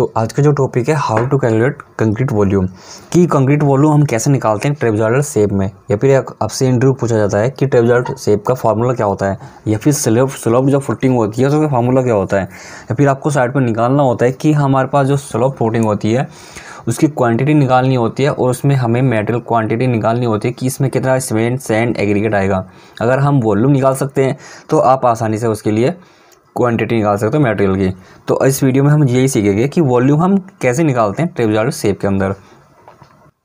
तो आज का जो टॉपिक है how to calculate concrete volume कि कंक्रीट वॉल्यूम हम कैसे निकालते हैं ट्रेपजाइडल शेप में? या फिर आपसे इंटरव्यू पूछा जाता है कि ट्रेपजाइडल शेप का फार्मूला क्या होता है? या फिर स्लोप स्लोप जो फुटिंग होती है उसका फार्मूला क्या होता है? या फिर आपको साइड पर निकालना होता है कि हमारे पास जो स्लोप फुटिंग होती है, उसकी क्वांटिटी निकालनी होती है और उसमें हमें मेटल क्वांटिटी निकालनी होती है कि इसमें कितना सीमेंट सैंड एग्रीगेट आएगा। अगर हम वॉल्यूम निकाल सकते हैं तो आप आसानी से उसके लिए क्वांटिटी निकाल सकते हो मटेरियल की। तो इस वीडियो में हम यही सीखेंगे कि वॉल्यूम हम कैसे निकालते हैं ट्रेपजार्ड शेप के अंदर।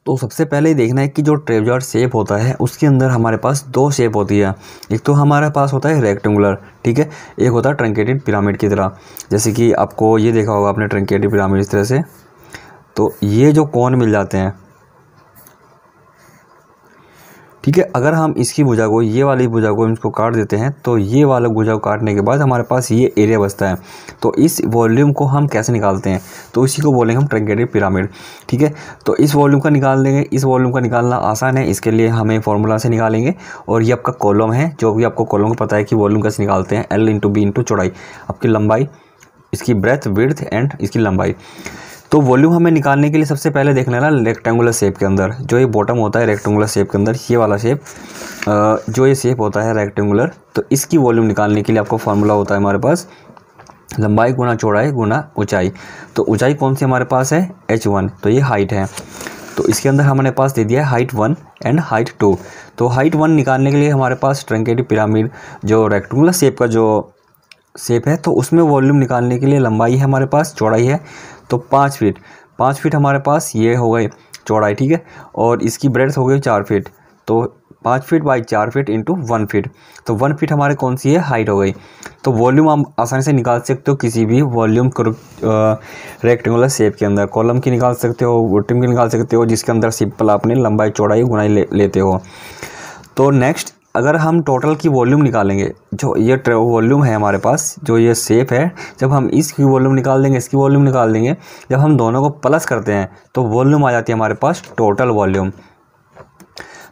तो सबसे पहले ही देखना है कि जो ट्रेपजार्ड शेप होता है, उसके अंदर हमारे पास दो शेप होती है। एक तो हमारे पास होता है रेक्टेंगुलर ठीक है? एक होता है ट्रंकेटेड पिरामिड की तरह। जैसे कि आपको ये देखा होगा आपने ट्रंकेटेड पिरामिड इस तरह से। तो ये जो कौन मिल जाते हैं ठीक है, अगर हम इसकी भुजा को, ये वाली भुजा को इसको काट देते हैं तो ये वाला भुजा को काटने के बाद हमारे पास ये एरिया बचता है। तो इस वॉल्यूम को हम कैसे निकालते हैं? तो इसी को बोलेंगे हम ट्रंकेटेड पिरामिड ठीक है? तो इस वॉल्यूम का निकाल देंगे। इस वॉल्यूम का निकालना आसान है, इसके लिए हमें फॉर्मूला से निकालेंगे, और ये आपका कॉलम है, जो भी आपको कॉलम को पता है कि वॉल्यूम कैसे निकालते हैं एल इंटू बी इंटू चौड़ाई, आपकी लंबाई, इसकी ब्रेथ विर्थ एंड इसकी लंबाई। तो वॉल्यूम हमें निकालने के लिए सबसे पहले देख लेना रेक्टेंगुलर शेप के अंदर। जो ये बॉटम होता है रेक्टेंगुलर शेप के अंदर, ये वाला शेप जो ये शेप होता है रेक्टेंगुलर तो इसकी वॉल्यूम निकालने के लिए आपको फार्मूला होता है हमारे पास लंबाई गुना चौड़ाई गुना ऊंचाई। तो ऊंचाई कौन सी हमारे पास है? एच वन तो ये हाइट है। तो इसके अंदर हमारे पास दे दिया है height one and height two तो हाइट वन निकालने के लिए हमारे पास ट्रंकेटिव पिरामिड जो रेक्टेंगुलर शेप का जो शेप है तो उसमें वॉल्यूम निकालने के लिए लंबाई है हमारे पास, चौड़ाई है। तो पाँच फीट पाँच फीट हमारे पास ये हो गए चौड़ाई ठीक है? और इसकी ब्रेड्थ हो गई चार फीट तो पाँच फीट बाई चार फीट इंटू वन फीट तो वन फीट हमारे कौन सी है? हाइट हो गई। तो वॉल्यूम आप आसानी से निकाल सकते हो किसी भी वॉल्यूम रेक्टेंगुलर शेप के अंदर। कॉलम की निकाल सकते हो वोटिम की निकाल सकते हो जिसके अंदर सिंपल आपने लंबाई चौड़ाई गुनाई ले, लेते हो। तो नेक्स्ट अगर हम टोटल की वॉल्यूम निकालेंगे, जो ये वॉल्यूम है हमारे पास, जो ये सेप है, जब हम इसकी वॉल्यूम निकाल देंगे, इसकी वॉल्यूम निकाल देंगे, जब हम दोनों को प्लस करते हैं तो वॉल्यूम आ जाती है हमारे पास टोटल वॉल्यूम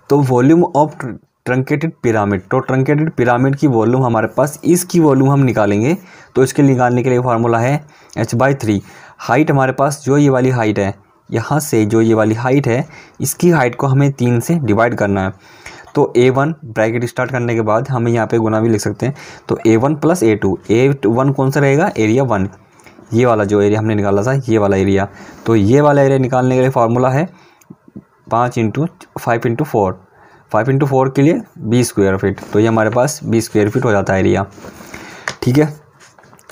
तो वॉल्यूम ऑफ़ ट्रंकेटेड पिरामिड तो ट्रंकेटेड पिरामिड की वॉल्यूम हमारे पास, इसकी वॉल्यूम हम निकालेंगे तो इसके निकालने के लिए फार्मूला है एच बाई थ्री हाइट हमारे पास जो ये वाली हाइट है, यहाँ से जो ये वाली हाइट है, इसकी हाइट को हमें तीन से डिवाइड करना है. तो ए वन ब्रैकेट स्टार्ट करने के बाद हम यहाँ पे गुना भी लिख सकते हैं। तो A one plus A two A one कौन सा रहेगा? एरिया वन ये वाला जो एरिया हमने निकाला था, ये वाला एरिया तो ये वाला एरिया निकालने के लिए फार्मूला है पाँच into five into four five into four के लिए बीस स्क्वायर फीट तो ये हमारे पास बीस स्क्वायर फीट हो जाता है एरिया ठीक है?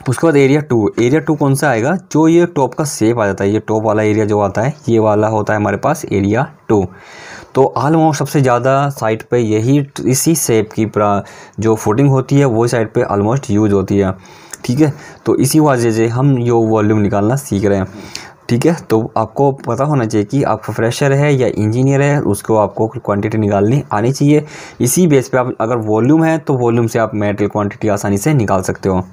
उसके बाद एरिया टू एरिया टू कौन सा आएगा? जो ये टॉप का सेप आ जाता है, ये टॉप वाला एरिया जो आता है, ये वाला होता है हमारे पास एरिया टू तो ऑलमोस्ट सबसे ज़्यादा साइट पे यही इसी सेप की जो फुटिंग होती है, वो साइड पे ऑलमोस्ट यूज़ होती है। ठीक है? तो इसी वजह से हम यो वॉल्यूम निकालना सीख रहे हैं। ठीक है? तो आपको पता होना चाहिए कि आप फ्रेशर है या इंजीनियर है, उसको आपको क्वांटिटी निकालनी आनी चाहिए। इसी बेस पे आप अगर वॉल्यूम है तो वॉल्यूम से आप मेटल क्वांटिटी आसानी से निकाल सकते हो।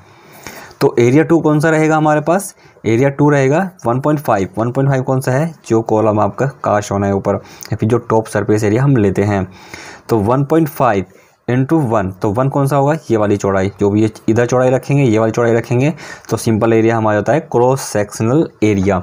तो एरिया टू कौन सा रहेगा हमारे पास? एरिया टू रहेगा। 1.5 1.5 कौन सा है? जो कॉलम आपका काश होना है ऊपर। या फिर जो टॉप सरफेस एरिया हम लेते हैं। तो 1.5 पॉइंट फाइव इंटू वन तो वन कौन सा होगा? ये वाली चौड़ाई। जो भी ये इधर चौड़ाई रखेंगे, ये वाली चौड़ाई रखेंगे तो सिंपल एरिया हमारा होता है क्रॉस सेक्शनल एरिया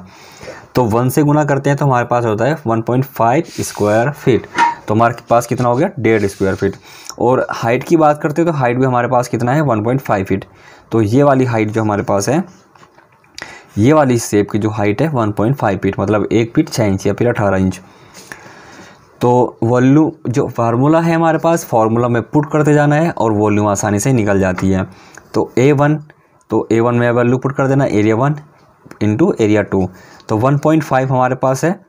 तो वन से गुना करते हैं तो हमारे पास होता है 1.5 स्क्वायर फीट तो हमारे पास कितना हो गया? डेढ़ स्क्वायर फीट और हाइट की बात करते हैं तो हाइट भी हमारे पास कितना है? 1.5 फीट तो ये वाली हाइट जो हमारे पास है, ये वाली सेप की जो हाइट है 1.5 फीट मतलब एक फीट छः इंच या फिर अठारह इंच तो वॉल्यूम जो फार्मूला है हमारे पास फार्मूला में पुट करते जाना है और वॉल्यूम आसानी से निकल जाती है. तो ए वन तो ए वन में वैल्यू पुट कर देना area one into area two तो 1.5 हमारे पास है,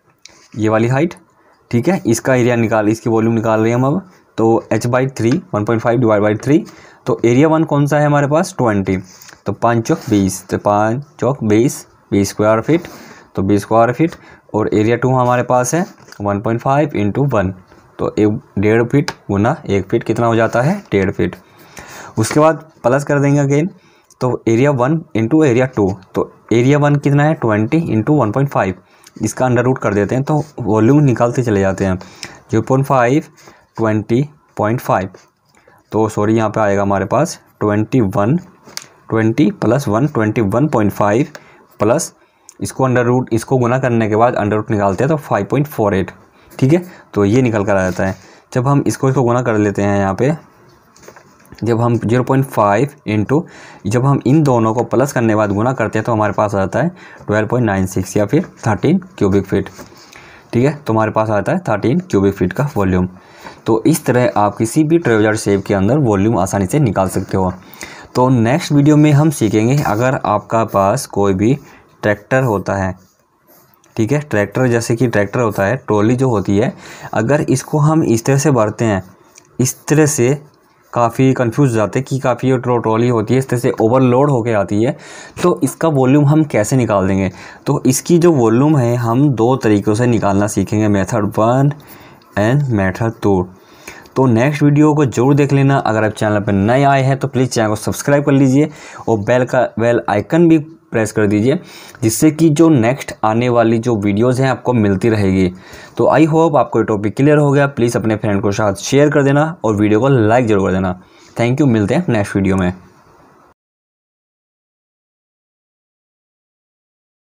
ये वाली हाइट ठीक है? इसका एरिया निकाल, इसकी वॉल्यूम निकाल रहे हैं हम अब। तो H by three one point five divide by three तो एरिया वन कौन सा है हमारे पास? ट्वेंटी तो पाँच चौक बीस। तो पाँच चौक बीस बीस स्क्वायर फीट तो बीस स्क्वायर फीट और एरिया टू हमारे पास है one point five into one तो एक डेढ़ फीट गुना एक फीट कितना हो जाता है? डेढ़ फीट उसके बाद प्लस कर देंगे अगेन तो area one into area two तो एरिया वन कितना है? Twenty into one point five इसका अंडर रूट कर देते हैं तो वॉल्यूम निकालते चले जाते हैं। Zero point five, twenty point five. तो सॉरी, यहाँ पे आएगा हमारे पास twenty one, twenty plus one, twenty one point five plus इसको अंडर रूट, इसको गुना करने के बाद अंडर रूट निकालते हैं तो फाइव पॉइंट फोर एट। ठीक है? तो ये निकल कर आ जाता है। जब हम इसको इसको गुना कर लेते हैं यहाँ पे जब हम ज़ीरो पॉइंट फाइव इंटू जब हम इन दोनों को प्लस करने बाद गुना करते हैं तो हमारे पास आ जाता है ट्वेल्व पॉइंट नाइन सिक्स या फिर थर्टीन क्यूबिक फीट ठीक है? तो हमारे पास आता है थर्टीन क्यूबिक फीट का वॉल्यूम तो इस तरह आप किसी भी ट्रेवलर शेप के अंदर वॉल्यूम आसानी से निकाल सकते हो। तो नेक्स्ट वीडियो में हम सीखेंगे अगर आपका पास कोई भी ट्रैक्टर होता है, ठीक है? ट्रैक्टर जैसे कि ट्रैक्टर होता है, ट्रॉली जो होती है, अगर इसको हम इस तरह से भरते हैं, इस तरह से काफ़ी कंफ्यूज जाते हैं कि काफ़ी ट्रो ट्रॉली होती है, इस तरह से ओवरलोड होके आती है। तो इसका वॉल्यूम हम कैसे निकाल देंगे? तो इसकी जो वॉल्यूम है, हम दो तरीक़ों से निकालना सीखेंगे method one and method two तो नेक्स्ट वीडियो को ज़रूर देख लेना। अगर आप चैनल पर नए आए हैं तो प्लीज़ चैनल को सब्सक्राइब कर लीजिए और बेल का बेल आइकन भी प्रेस कर दीजिए, जिससे कि जो नेक्स्ट आने वाली जो वीडियोज़ हैं आपको मिलती रहेगी। तो आई होप आपको टॉपिक क्लियर हो गया। प्लीज़ अपने फ्रेंड को साथ शेयर कर देना और वीडियो को लाइक ज़रूर कर देना। थैंक यू मिलते हैं नेक्स्ट वीडियो में।